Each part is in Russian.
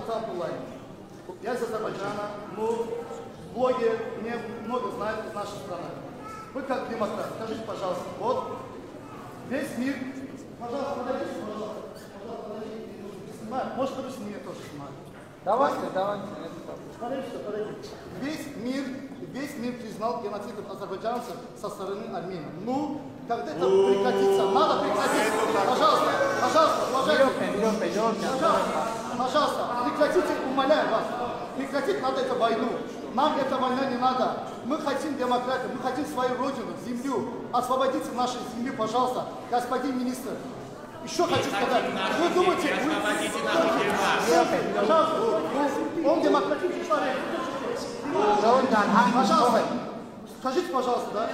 отца Абдуллаева. Я из Азербайджана, ну, блогер, мне много знают из нашей страны. Вы как демократ, скажите, пожалуйста, вот весь мир, пожалуйста, подойдите, пожалуйста, пожалуйста, подойдите, снимаю, может быть, меня тоже снимают. Давайте, давайте. Смотрите, подойдите. Весь мир, весь мир признал геноцид азербайджанцев со стороны Армении. Ну, когда это прекратится, надо прекратить. Пожалуйста, пожалуйста, уважаемые. Пожалуйста, пожалуйста, прекратите, умоляю вас, прекратить надо эту войну. Нам эта война не надо. Мы хотим демократию, мы хотим свою родину, землю. Освободите нашу землю, пожалуйста, господин министр. Еще хочу сказать, вы думаете, вы... Пожалуйста, он- демократичный человек. Пожалуйста, скажите, пожалуйста, да?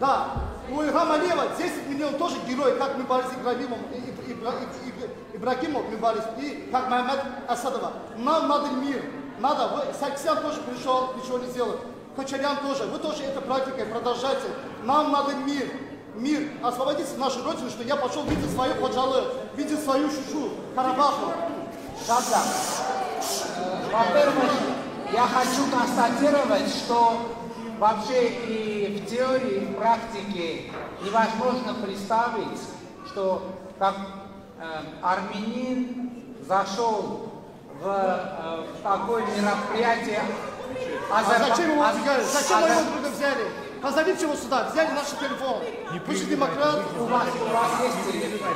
Да, у Ильхам Алиева 10 миллионов тоже герои, как мы боролись с Ибрагимом, и, и, и, и, мы боролись, и как Махмед Асадова. Нам надо мир, надо, вы, Саксян тоже пришел, ничего не сделал, Кочарян тоже, вы тоже этой практикой продолжайте. Нам надо мир, мир, освободите нашу родину, что я пошел видеть свою Ходжалы, видеть свою Шушу, Карабаху. Шабда. Во-первых, я хочу констатировать, что вообще и в теории, и в практике невозможно представить, что как армянин зашел в, э, в такое мероприятие А Азерба- зачем его Аз- взяли? Зачем Азер- друга взяли? Позовите его сюда, взяли наш телефон. Вы же демократ, У вас, у вас есть телефон?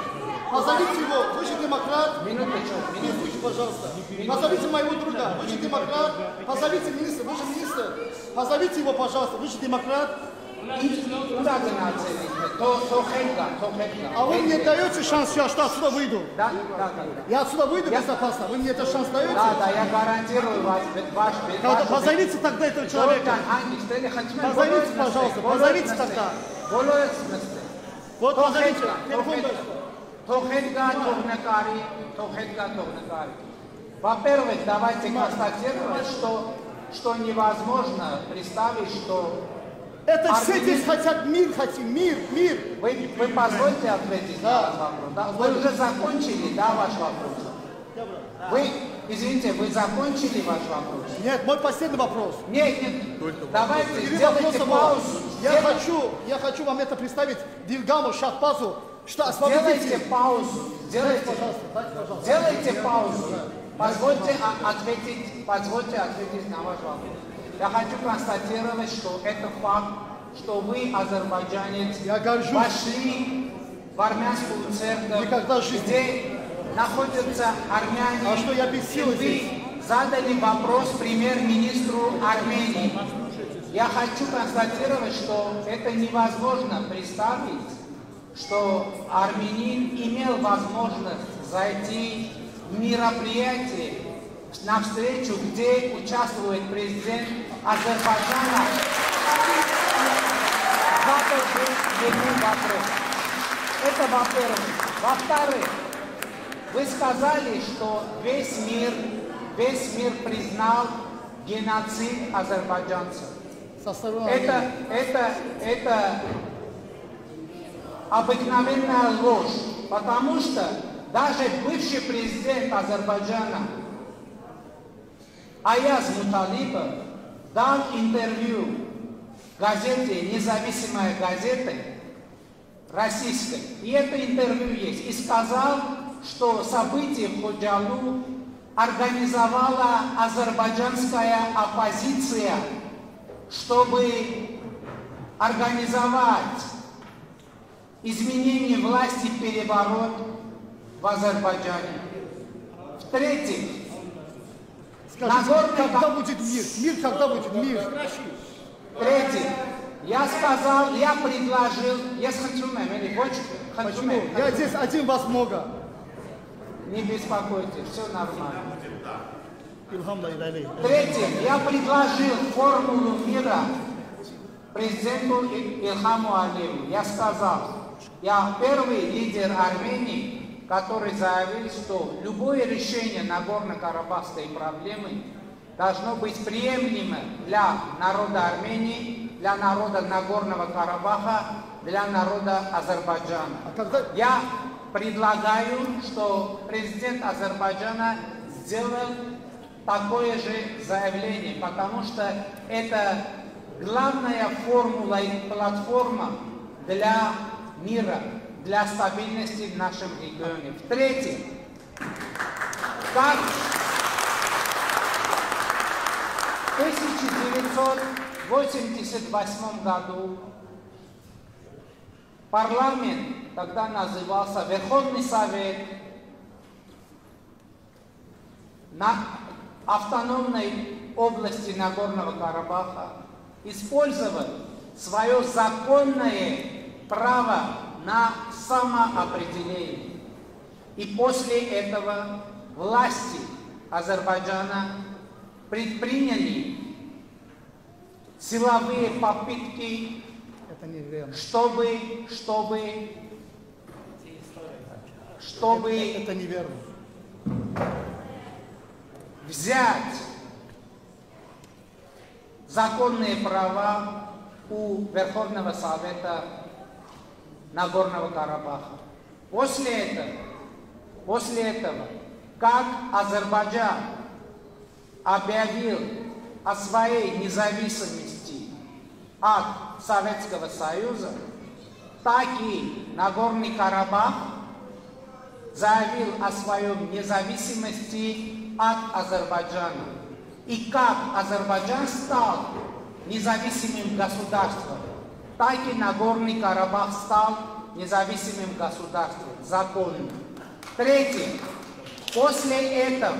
позовите его, вы же демократ. Минуточку, Не слушайте, пожалуйста. Позовите моего друга, вы же демократ. Позовите министра, вы же министр. Позовите его, пожалуйста, вы же демократ. Куда вы нацелились? То, то Хельга, то Хельга. А вы мне даете шанс, я что отсюда выйду? Да, да, да. да. Я отсюда выйду безопасно, вы мне этот шанс даете? Да, да, я гарантирую вас, ваш, ваш, позовите тогда этого человека. Позовите, на пожалуйста, позовите на тогда. на. Вот позовите. Телефон Хельга. дайте. То Хельга, то Гнакари, то Хельга, то Гнакари. Во-первых, давайте констатировать, что, что невозможно представить, что Это все здесь хотят мир, хотим, мир, мир. Вы, вы позвольте ответить на ваш вопрос. Да? Вы уже закончили, да, ваш вопрос? Вы, извините, вы закончили ваш вопрос? Нет, мой последний вопрос. Нет, нет, давайте Три сделайте паузу. Я хочу, я хочу вам это представить Дильгаму Шахпазу, что Сделайте паузу. Сделайте, Пожалуйста, дайте, пожалуйста. сделайте паузу. Позвольте ответить, позвольте ответить на ваш вопрос. Я хочу констатировать, что это факт, что вы, азербайджанец, Я горжусь. вошли в армянскую церковь, Никогда жизни. где находятся армяне. А что я без силы и вы здесь? задали вопрос премьер-министру Армении. Я хочу констатировать, что это невозможно представить, что армянин имел возможность зайти в мероприятие, на встречу, где участвует президент Азербайджана. Задал ему вопрос. Это во-первых. Во-вторых, вы сказали, что весь мир, весь мир признал геноцид азербайджанцев. Это, это, это обыкновенная ложь, потому что даже бывший президент Азербайджана Аяз Муталипов дал интервью газете, независимой газете российской, и это интервью есть, и сказал, что событие в Ходжалу организовала азербайджанская оппозиция, чтобы организовать изменение власти, переворот в Азербайджане. В-третьих, Скажите, Нагорный когда будет мир? Мир когда будет мир? в-третьих, я сказал, я предложил, я хочу, или хочешь, Почему? Я здесь один вас много. не беспокойтесь, все нормально. Третье, я предложил формулу мира президенту Ильхаму Алиеву. Я сказал, я первый лидер Армении, который заявил, что любое решение Нагорно-Карабахской проблемы должно быть приемлемым для народа Армении, для народа Нагорного Карабаха, для народа Азербайджана. А когда... Я предлагаю, что президент Азербайджана сделал такое же заявление, потому что это главная формула и платформа для мира, для стабильности в нашем регионе. В-третьих, как в 1988 году парламент, тогда назывался Верховный Совет, на автономной области Нагорного Карабаха использовал свое законное право на самоопределение. И после этого власти Азербайджана предприняли силовые попытки, Это чтобы, чтобы, чтобы Это неверно. взять законные права у Верховного Совета Нагорного Карабаха. После этого, после этого, как Азербайджан объявил о своей независимости от Советского Союза, так и Нагорный Карабах заявил о своем независимости от Азербайджана. И как Азербайджан стал независимым государством, так и Нагорный Карабах стал независимым государством, законным. Третье. После этого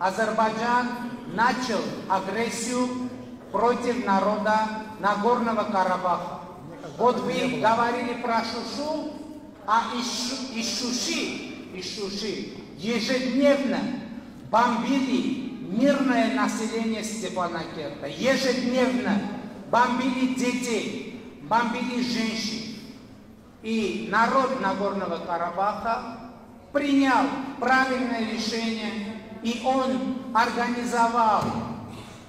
Азербайджан начал агрессию против народа Нагорного Карабаха. Вот вы говорили про Шушу, а из, из Шуши, из Шуши ежедневно бомбили мирное население Степанакерта. Ежедневно бомбили детей, бомбили женщин. И народ Нагорного Карабаха принял правильное решение, и он организовал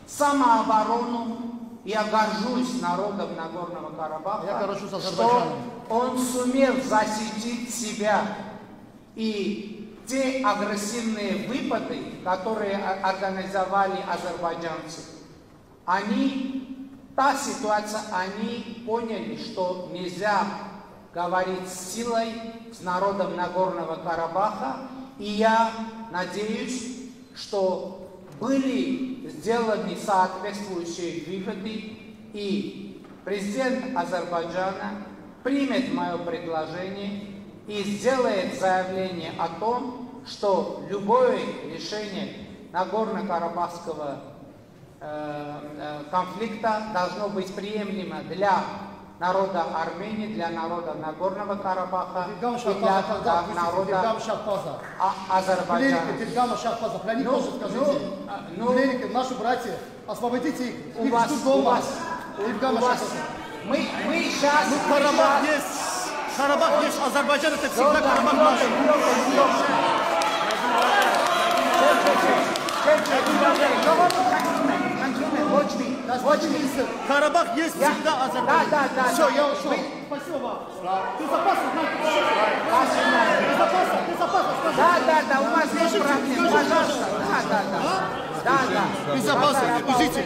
самооборону. Я горжусь народом Нагорного Карабаха, Я горжусь что он сумел защитить себя. И те агрессивные выпады, которые организовали азербайджанцы, они, та ситуация, они поняли, что нельзя говорить силой с народом Нагорного Карабаха. И я надеюсь, что были сделаны соответствующие выводы, и президент Азербайджана примет мое предложение и сделает заявление о том, что любое решение Нагорно-Карабахского конфликта должно быть приемлемо для народа Армении, для народа Нагорного Карабаха и для вы народа Шахбаза. А- Азербайджана. Ну, ну, а, ну. Пленники, наши братья, освободите их. У вас, у вас, у вас, мы, мы сейчас, Ну, Карабах есть. Карабах есть. Азербайджан это всегда Карабах наш. Лёша, Лёша. Me. Карабах есть всегда Да, Азербайджан. да, да, Все, да. я ушел. Спасибо вам. Безопасно, Спасибо. безопасно, безопасно. скажи. Да, да, да, у вас есть Скажите, проблем, пожалуйста. Да, да, да. Да, да. Безопасно, Пожалуйста. узите.